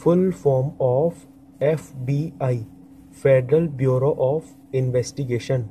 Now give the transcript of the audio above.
Full form of FBI: Federal Bureau of Investigation.